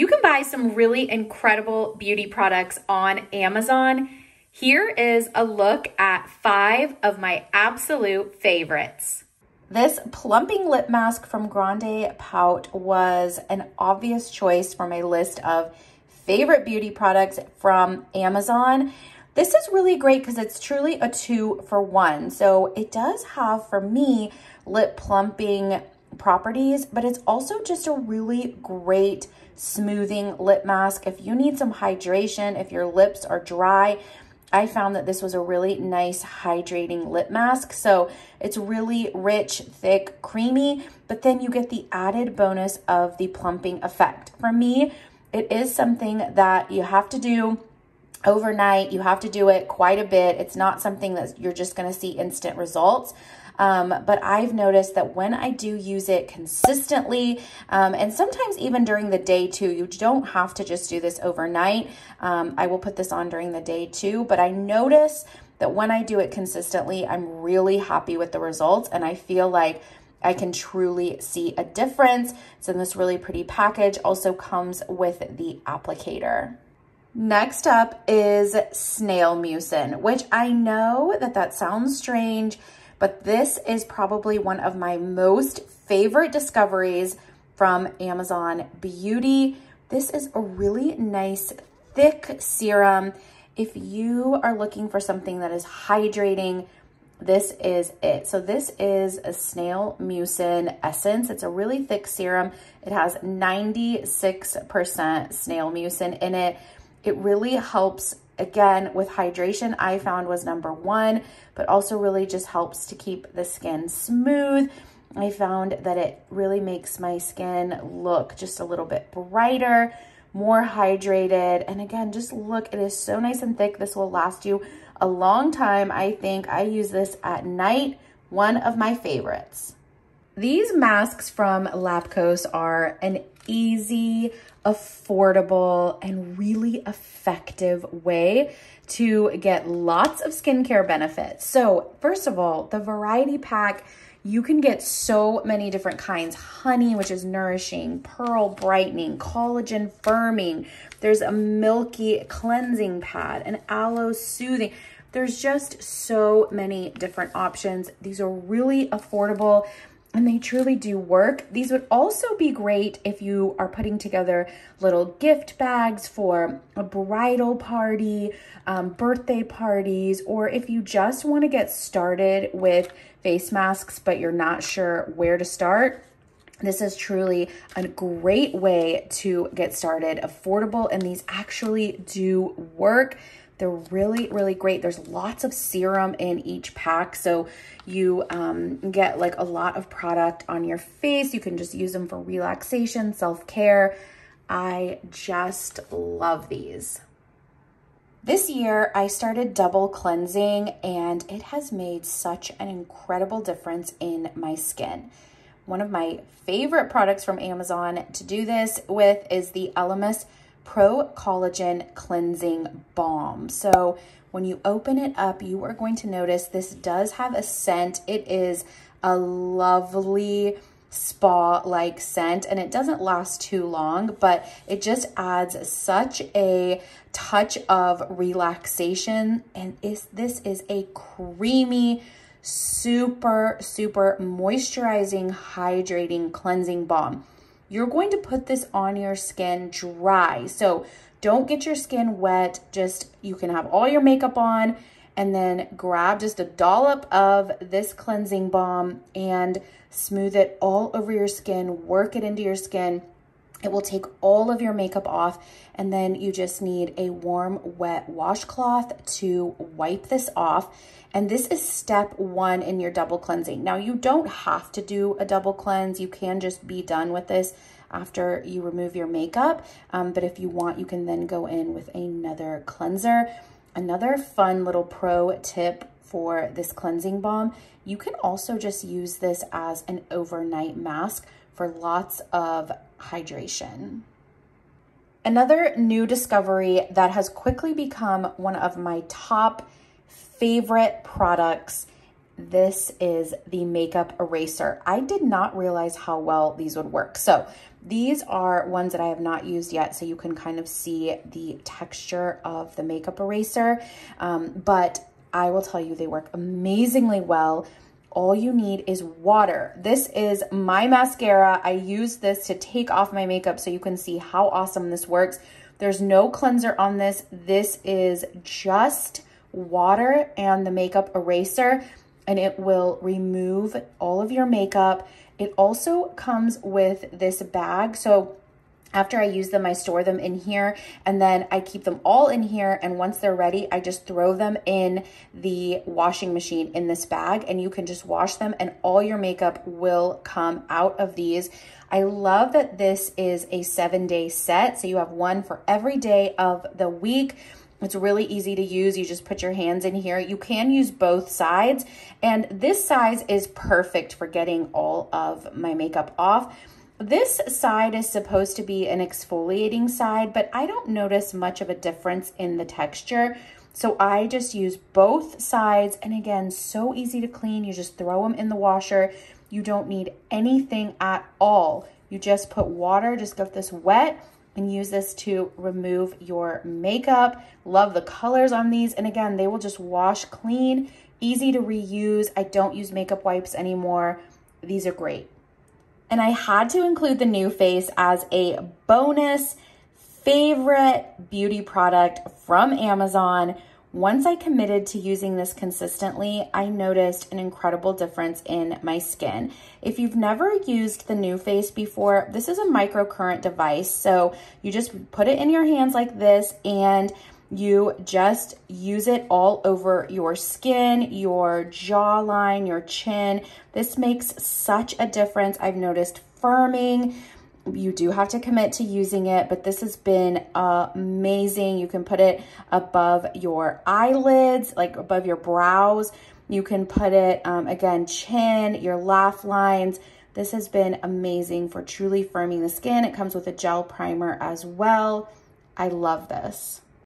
You can buy some really incredible beauty products on Amazon. Here is a look at five of my absolute favorites. This plumping lip mask from Grande Pout was an obvious choice from my list of favorite beauty products from Amazon. This is really great because it's truly a two for one. So it does have, for me, lip plumping properties, but it's also just a really great smoothing lip mask. If you need some hydration, if your lips are dry, I found that this was a really nice hydrating lip mask. So it's really rich, thick, creamy, but then you get the added bonus of the plumping effect. For me, it is something that you have to do overnight. You have to do it quite a bit. It's not something that you're just going to see instant results. Um, but I've noticed that when I do use it consistently, um, and sometimes even during the day too, you don't have to just do this overnight. Um, I will put this on during the day too, but I notice that when I do it consistently, I'm really happy with the results and I feel like I can truly see a difference. It's in this really pretty package, also comes with the applicator. Next up is snail mucin, which I know that that sounds strange, but this is probably one of my most favorite discoveries from Amazon Beauty. This is a really nice thick serum. If you are looking for something that is hydrating, this is it. So this is a snail mucin essence. It's a really thick serum. It has 96% snail mucin in it. It really helps again with hydration I found was number one, but also really just helps to keep the skin smooth. I found that it really makes my skin look just a little bit brighter, more hydrated. And again, just look, it is so nice and thick. This will last you a long time. I think I use this at night, one of my favorites. These masks from Lapcos are an easy, affordable, and really effective way to get lots of skincare benefits. So first of all, the variety pack, you can get so many different kinds. Honey, which is nourishing, pearl brightening, collagen firming. There's a milky cleansing pad, an aloe soothing. There's just so many different options. These are really affordable and they truly do work. These would also be great if you are putting together little gift bags for a bridal party, um, birthday parties, or if you just want to get started with face masks, but you're not sure where to start. This is truly a great way to get started, affordable, and these actually do work. They're really, really great. There's lots of serum in each pack. So you um, get like a lot of product on your face. You can just use them for relaxation, self-care. I just love these. This year, I started double cleansing and it has made such an incredible difference in my skin. One of my favorite products from Amazon to do this with is the Elemis Pro Collagen Cleansing Balm. So when you open it up, you are going to notice this does have a scent. It is a lovely spa-like scent and it doesn't last too long, but it just adds such a touch of relaxation. And is this is a creamy, super, super moisturizing, hydrating, cleansing balm. You're going to put this on your skin dry. So don't get your skin wet. Just, you can have all your makeup on and then grab just a dollop of this cleansing balm and smooth it all over your skin. Work it into your skin. It will take all of your makeup off and then you just need a warm, wet washcloth to wipe this off. And this is step one in your double cleansing. Now you don't have to do a double cleanse. You can just be done with this after you remove your makeup. Um, but if you want, you can then go in with another cleanser. Another fun little pro tip for this cleansing balm, you can also just use this as an overnight mask for lots of hydration. Another new discovery that has quickly become one of my top favorite products. this is the makeup eraser. I did not realize how well these would work. So these are ones that I have not used yet, so you can kind of see the texture of the makeup eraser. Um, but I will tell you, they work amazingly well. All you need is water. This is my mascara. I use this to take off my makeup so you can see how awesome this works. There's no cleanser on this. This is just water and the makeup eraser and it will remove all of your makeup. It also comes with this bag. So after I use them, I store them in here and then I keep them all in here. And once they're ready, I just throw them in the washing machine in this bag and you can just wash them and all your makeup will come out of these. I love that this is a seven day set. So you have one for every day of the week. It's really easy to use. You just put your hands in here. You can use both sides. And this size is perfect for getting all of my makeup off. This side is supposed to be an exfoliating side, but I don't notice much of a difference in the texture. So I just use both sides. And again, so easy to clean. You just throw them in the washer. You don't need anything at all. You just put water, just get this wet and use this to remove your makeup. Love the colors on these. And again, they will just wash clean, easy to reuse. I don't use makeup wipes anymore. These are great. And I had to include the NuFace as a bonus favorite beauty product from Amazon. Once I committed to using this consistently, I noticed an incredible difference in my skin. If you've never used the NuFace before, this is a microcurrent device. So you just put it in your hands like this and you just use it all over your skin, your jawline, your chin. This makes such a difference. I've noticed firming. You do have to commit to using it, but this has been amazing. You can put it above your eyelids, like above your brows. You can put it, um, again, chin, your laugh lines. This has been amazing for truly firming the skin. It comes with a gel primer as well. I love this.